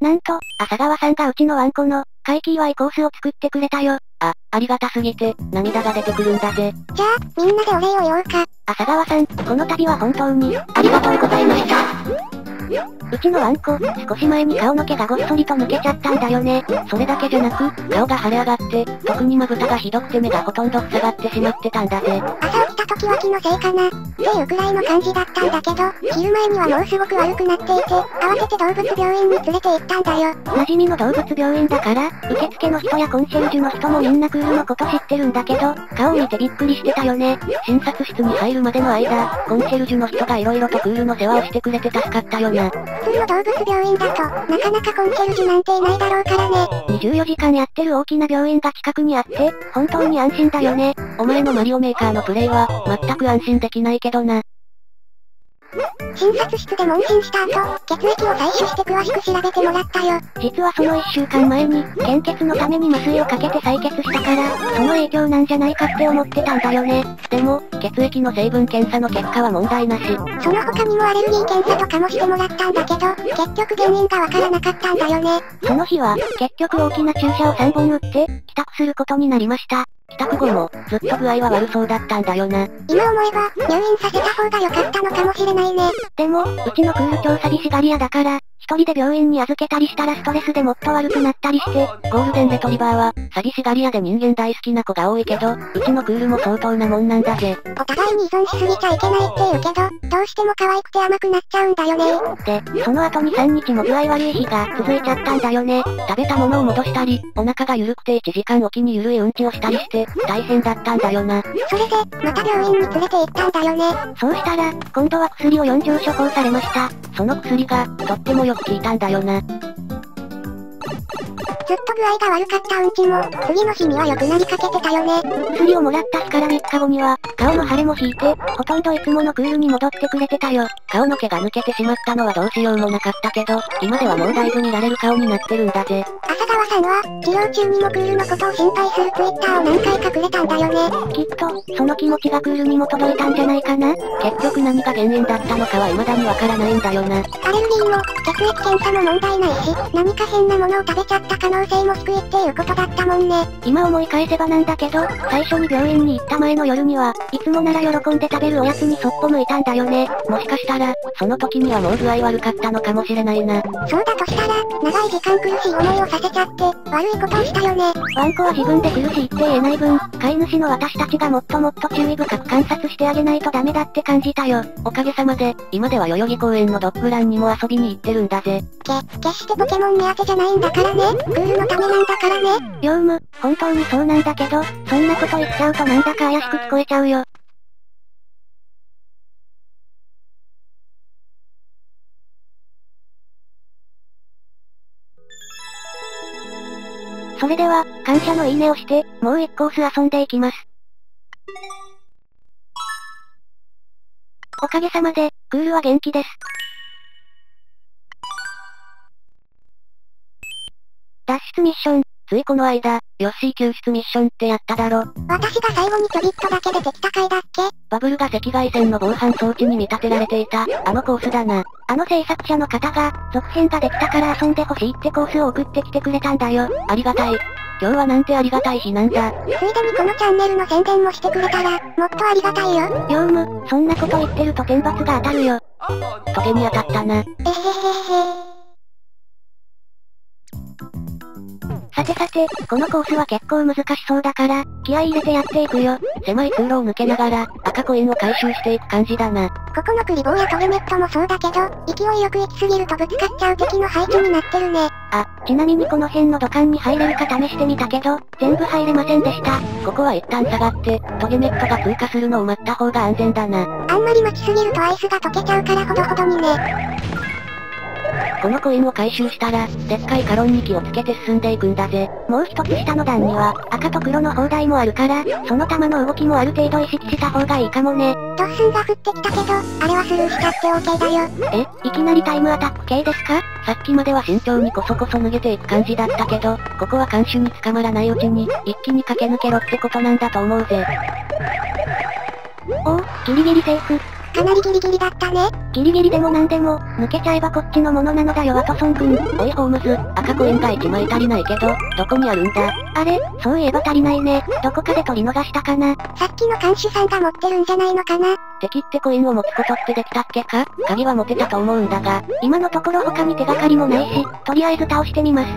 なんと、朝川さんがうちのワンコの、怪奇祝いコースを作ってくれたよ。あ、ありがたすぎて、涙が出てくるんだぜ。じゃあ、みんなでお礼を言おうか。朝川さん、この度は本当に、ありがとうございました。うちのワンコ、少し前に顔の毛がごっそりと抜けちゃったんだよね。それだけじゃなく、顔が腫れ上がって、特にまぶたがひどくて目がほとんど塞がってしまってたんだぜ。朝起きた時は気のせいかな。せいうくらいの感じだったんだけど、昼前にはもうすごく悪くなっていて、慌てて動物病院に連れて行ったんだよ。馴染みの動物病院だから、受付の人やコンシェルジュの人もみんなクールのこと知ってるんだけど、顔見てびっくりしてたよね。診察室に入るまでの間、コンシェルジュの人が色々とクールの世話をしてくれて助かったよな。普通の動物病院だと、なかなかコンシェルジュなんていないだろうからね。24時間やってる大きな病院が近くにあって、本当に安心だよね。お前のマリオメーカーのプレイは、全く安心できないけどな。診察室で問診した後、血液を採取して詳しく調べてもらったよ。実はその1週間前に、献血のために麻酔をかけて採血したから、その影響なんじゃないかって思ってたんだよね。でも、血液の成分検査の結果は問題なし。その他にもアレルギー検査とかもしてもらったんだけど、結局原因がわからなかったんだよね。その日は、結局大きな注射を3本打って、帰宅することになりました。帰宅後も、ずっと具合は悪そうだったんだよな。今思えば、入院させた方が良かったのかもしれないね。でも、うちのクール超寂しがり屋だから、一人で病院に預けたりしたらストレスでもっと悪くなったりして、ゴールデンレトリバーは、寂しがり屋で人間大好きな子が多いけど、うちのクールも相当なもんなんだぜ。お互いに依存しすぎちゃいけないって言うけど、どうしても可愛くて甘くなっちゃうんだよね。で、その後に3日も具合悪い日が続いちゃったんだよね。食べたものを戻したり、お腹が緩くて1時間おきに緩いうんちをしたりして、大変だったんだよな。それで、また病院に連れて行ったんだよね。そうしたら、今度は薬を4錠処方されました。その薬が、とってもよく効いたんだよな。ずっと具合が悪かったうんちも、次の日には良くなりかけてたよね。薬をもらった日から3日後には、顔の腫れも引いて、ほとんどいつものクールに戻ってくれてたよ。顔の毛が抜けてしまったのはどうしようもなかったけど、今ではもうだいぶ見られる顔になってるんだぜ。朝川さんは、治療中にもクールのことを心配するツイッターを何回かくれたんだよね。きっと、その気持ちがクールにも届いたんじゃないかな結局何が原因だったのかは未だにわからないんだよな。アレルギーも、血液検査も問題ないし、何か変なものを食べちゃった可能性も低いっていうことだったもんね。今思い返せばなんだけど、最初に病院に行った前の夜には、いつもなら喜んで食べるおやつにそっぽ向いたんだよね。もしかしたら、その時にはもう具合悪かったのかもしれないな。そうだとしたら、長い時間苦しい思いをさせちゃって、悪いことをしたよね。ワンコは自分で苦しいって言えない分、飼い主の私たちがもっともっと注意深く観察してあげないとダメだって感じたよ。おかげさまで、今では代々木公園のドッグランにも遊びに行ってるんだぜ。け、決してポケモン目当てじゃないんだからね。クールのためなんだからね。業務、本当にそうなんだけど、そんなこと言っちゃうとなんだか怪しく聞こえちゃうよ。それでは、感謝のいいねをして、もう一コース遊んでいきます。おかげさまで、クールは元気です。脱出ミッション、ついこの間、ヨッシー救出ミッションってやっただろ。私が最後にちょびっとだけ出てきた回だっけ？バブルが赤外線の防犯装置に見立てられていた、あのコースだな。あの制作者の方が、続編ができたから遊んでほしいってコースを送ってきてくれたんだよ。ありがたい。今日はなんてありがたい日なんだ。ついでにこのチャンネルの宣伝もしてくれたら、もっとありがたいよ。業務、そんなこと言ってると天罰が当たるよ。トゲに当たったな。えへへへ。さてさて、このコースは結構難しそうだから、気合い入れてやっていくよ。狭い通路を抜けながら、赤コインを回収していく感じだな。ここのクリボーやトゲネットもそうだけど、勢いよく行き過ぎるとぶつかっちゃう敵の配置になってるね。あ、ちなみにこの辺の土管に入れるか試してみたけど、全部入れませんでした。ここは一旦下がって、トゲネットが通過するのを待った方が安全だな。あんまり待ちすぎるとアイスが溶けちゃうからほどほどにね。このコインを回収したら、でっかいカロンに気をつけて進んでいくんだぜ。もう一つ下の段には、赤と黒の砲台もあるから、その弾の動きもある程度意識した方がいいかもね。ドッスンが降ってきたけど、あれはスルーしたって OK だよ。え、いきなりタイムアタック系ですか？さっきまでは慎重にこそこそ脱げていく感じだったけど、ここは監守に捕まらないうちに、一気に駆け抜けろってことなんだと思うぜ。おお、ギリギリセーフ。かなりギリギリだったね。ギリギリでもなんでも、抜けちゃえばこっちのものなのだよワトソン君。おいホームズ、赤コインが1枚足りないけど、どこにあるんだ？あれ、そういえば足りないね。どこかで取り逃したかな？さっきの看守さんが持ってるんじゃないのかな。敵ってコインを持つことってできたっけか？鍵は持てたと思うんだが、今のところ他に手がかりもないし、とりあえず倒してみます。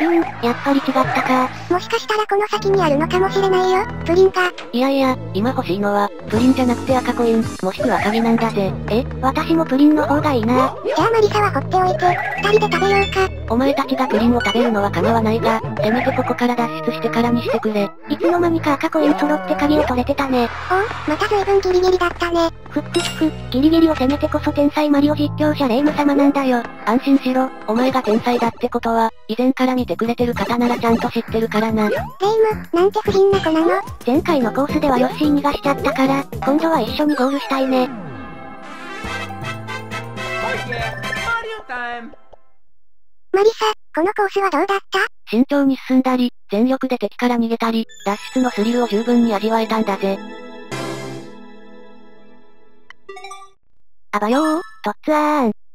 うーん、やっぱり違ったか。もしかしたらこの先にあるのかもしれないよ。プリンか。いやいや、今欲しいのは、プリンじゃなくて赤コイン、もしくは鍵なんだぜ。え、私もプリンの方がいいな。じゃあマリサは放っておいて、二人で食べようか。お前たちがプリンを食べるのは構わないが、せめてここか。ら脱出してか。らにしてくれ。いつの間にか。赤コイン揃って鍵を取れてたね。おお、また随分ギリギリだったね。ふっくふく、ギリギリを攻めてこそ天才マリオ実況者レイム様なんだよ。安心しろ、お前が天才だってことは、以前から見てくれてる方ならちゃんと知ってるからな。レイム、なんて不憫な子なの？前回のコースではヨッシー逃がしちゃったから、今度は一緒にゴールしたいね。マリサ、このコースはどうだった？慎重に進んだり、全力で敵から逃げたり、脱出のスリルを十分に味わえたんだぜ。あばよー、とっつあーん。